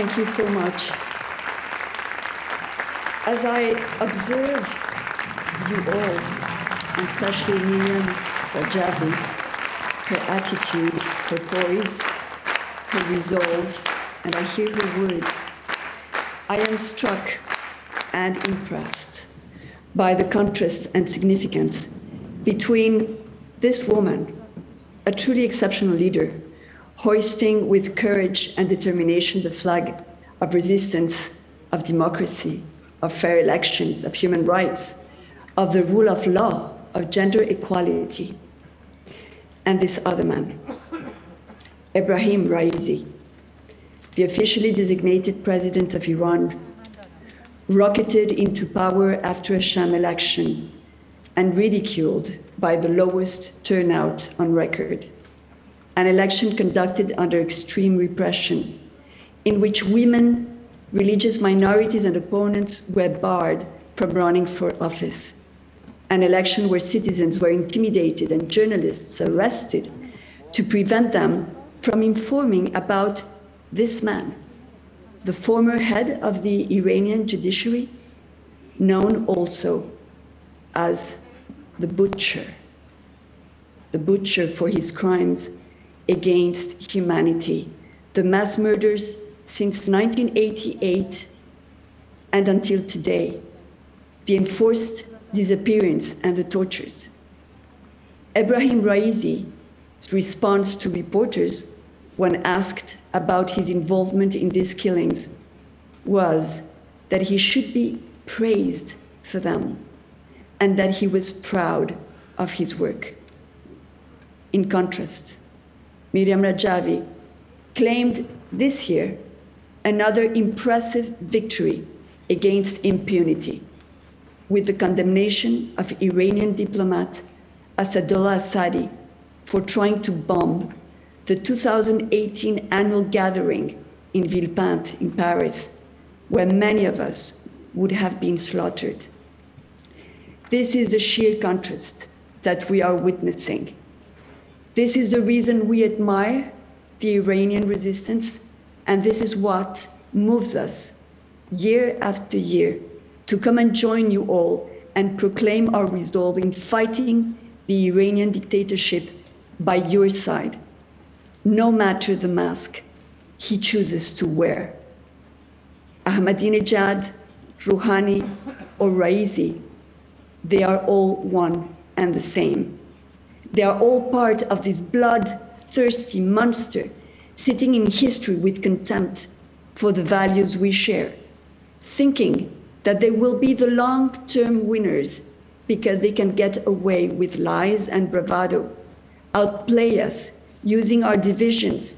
Thank you so much. As I observe you all, and especially Maryam Rajavi, her attitude, her poise, her resolve, and I hear her words, I am struck and impressed by the contrast and significance between this woman, a truly exceptional leader, hoisting with courage and determination the flag of resistance, of democracy, of fair elections, of human rights, of the rule of law, of gender equality. And this other man, Ebrahim Raisi, the officially designated president of Iran, rocketed into power after a sham election and ridiculed by the lowest turnout on record. An election conducted under extreme repression, in which women, religious minorities, and opponents were barred from running for office. An election where citizens were intimidated and journalists arrested to prevent them from informing about this man, the former head of the Iranian judiciary, known also as the butcher, the butcher for his crimes against humanity, the mass murders since 1988 and until today, the enforced disappearance and the tortures. Ebrahim Raisi's response to reporters when asked about his involvement in these killings was that he should be praised for them and that he was proud of his work. In contrast, Maryam Rajavi claimed this year another impressive victory against impunity with the condemnation of Iranian diplomat Asadullah Assadi for trying to bomb the 2018 annual gathering in Villepinte in Paris, where many of us would have been slaughtered. This is the sheer contrast that we are witnessing. This is the reason we admire the Iranian resistance, and this is what moves us year after year to come and join you all and proclaim our resolve in fighting the Iranian dictatorship by your side, no matter the mask he chooses to wear. Ahmadinejad, Rouhani, or Raisi they are all one and the same. They are all part of this bloodthirsty monster sitting in history with contempt for the values we share, thinking that they will be the long term winners because they can get away with lies and bravado, outplay us using our divisions,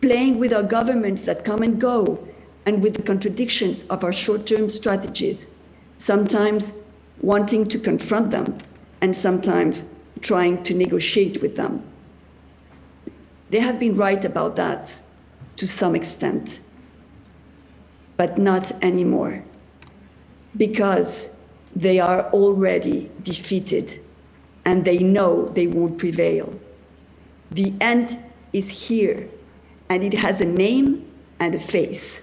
playing with our governments that come and go, and with the contradictions of our short term strategies, sometimes wanting to confront them and sometimes trying to negotiate with them. They have been right about that to some extent, but not anymore, because they are already defeated and they know they won't prevail. The end is here, and it has a name and a face.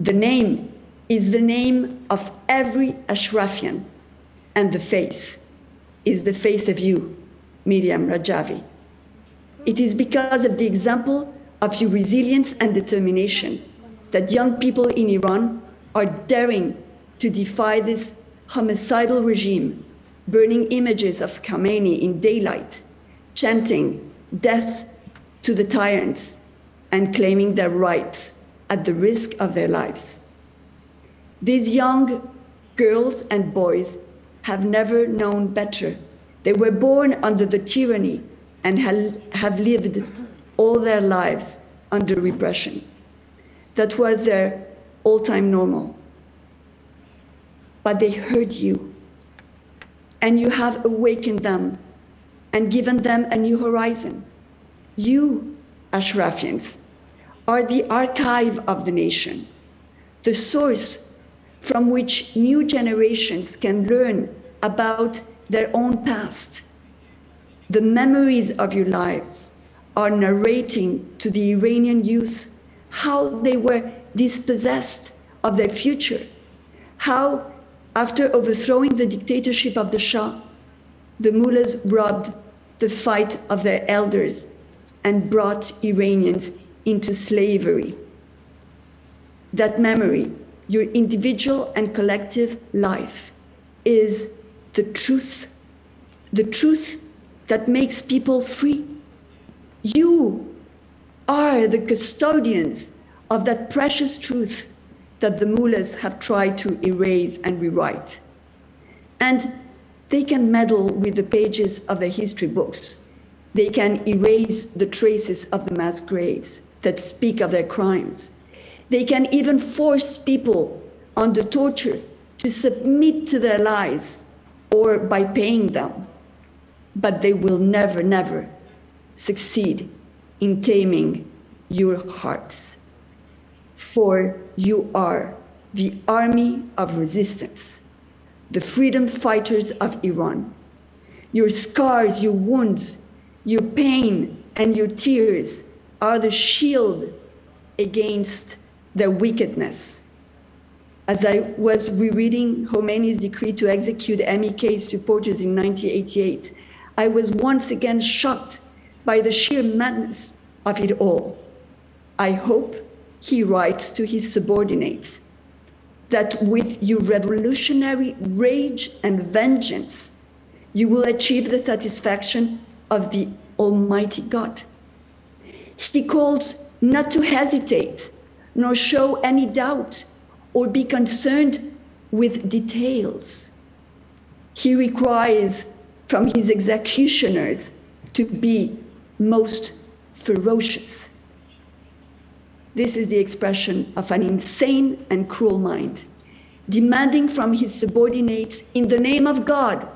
The name is the name of every Ashrafian and the face is the face of you, Maryam Rajavi. It is because of the example of your resilience and determination that young people in Iran are daring to defy this homicidal regime, burning images of Khamenei in daylight, chanting death to the tyrants, and claiming their rights at the risk of their lives. These young girls and boys have never known better. They were born under the tyranny and have lived all their lives under repression. That was their all time normal. But they heard you, and you have awakened them and given them a new horizon. You, Ashrafians, are the archive of the nation, the source from which new generations can learn about their own past. The memories of your lives are narrating to the Iranian youth how they were dispossessed of their future. How, after overthrowing the dictatorship of the Shah, the mullahs robbed the fight of their elders and brought Iranians into slavery. That memory, your individual and collective life, is the truth, the truth that makes people free. You are the custodians of that precious truth that the mullahs have tried to erase and rewrite. And they can meddle with the pages of their history books. They can erase the traces of the mass graves that speak of their crimes. They can even force people under torture to submit to their lies or by paying them. But they will never, never succeed in taming your hearts. For you are the army of resistance, the freedom fighters of Iran. Your scars, your wounds, your pain, and your tears are the shield against their wickedness. As I was rereading Khomeini's decree to execute MEK supporters in 1988, I was once again shocked by the sheer madness of it all. I hope he writes to his subordinates that with your revolutionary rage and vengeance, you will achieve the satisfaction of the Almighty God. He calls not to hesitate, nor show any doubt, or be concerned with details. He requires from his executioners to be most ferocious. This is the expression of an insane and cruel mind, demanding from his subordinates, in the name of God,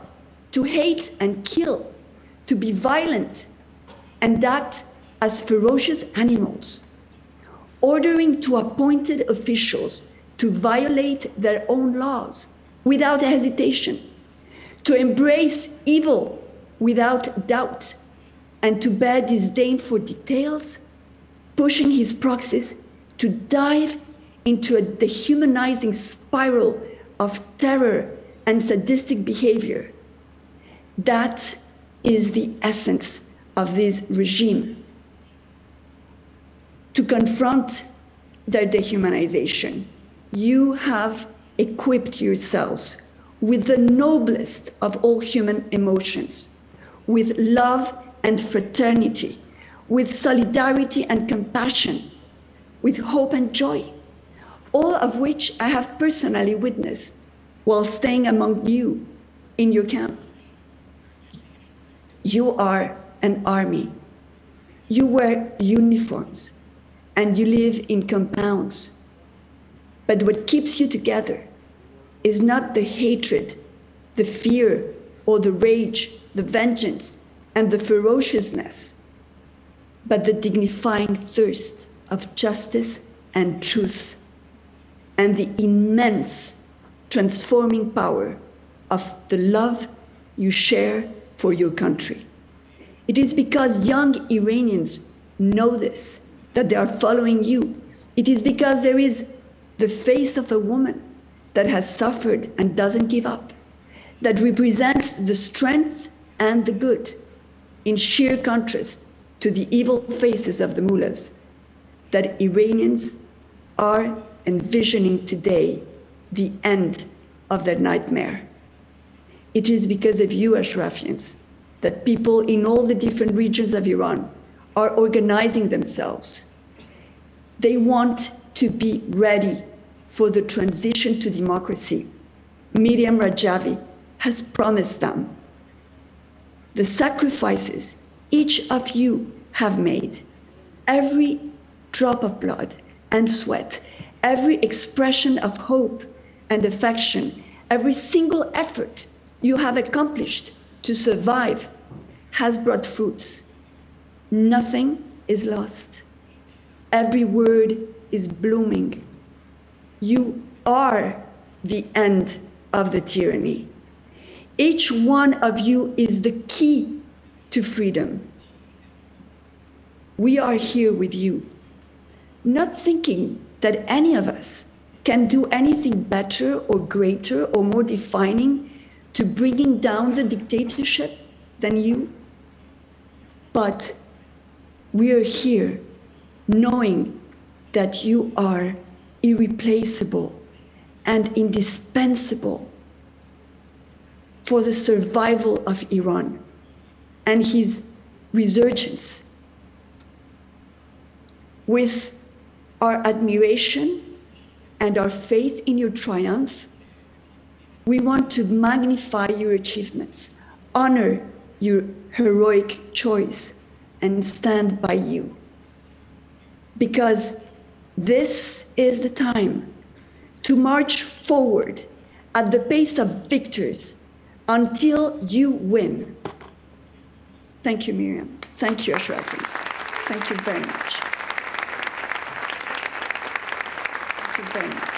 to hate and kill, to be violent, and act as ferocious animals, ordering to appointed officials to violate their own laws without hesitation, to embrace evil without doubt, and to bear disdain for details, pushing his proxies to dive into a dehumanizing spiral of terror and sadistic behavior. That is the essence of this regime. To confront their dehumanization, you have equipped yourselves with the noblest of all human emotions, with love and fraternity, with solidarity and compassion, with hope and joy, all of which I have personally witnessed while staying among you in your camp. You are an army. You wear uniforms and you live in compounds. But what keeps you together is not the hatred, the fear, or the rage, the vengeance, and the ferociousness, but the dignifying thirst of justice and truth, and the immense transforming power of the love you share for your country. It is because young Iranians know this that they are following you. It is because there is the face of a woman that has suffered and doesn't give up, that represents the strength and the good in sheer contrast to the evil faces of the mullahs that Iranians are envisioning today the end of their nightmare. It is because of you, Ashrafians, that people in all the different regions of Iran are organizing themselves. They want to be ready for the transition to democracy. Maryam Rajavi has promised them the sacrifices each of you have made, every drop of blood and sweat, every expression of hope and affection, every single effort you have accomplished to survive has brought fruits. Nothing is lost. Every word is blooming. You are the end of the tyranny. Each one of you is the key to freedom. We are here with you, not thinking that any of us can do anything better or greater or more defining to bringing down the dictatorship than you. But we are here knowing that you are irreplaceable and indispensable for the survival of Iran and his resurgence. With our admiration and our faith in your triumph, we want to magnify your achievements, honor your heroic choice, and stand by you. Because this is the time to march forward at the pace of victors until you win. Thank you, Maryam. Thank you, Excellencies. Thank you very much. Thank you very much.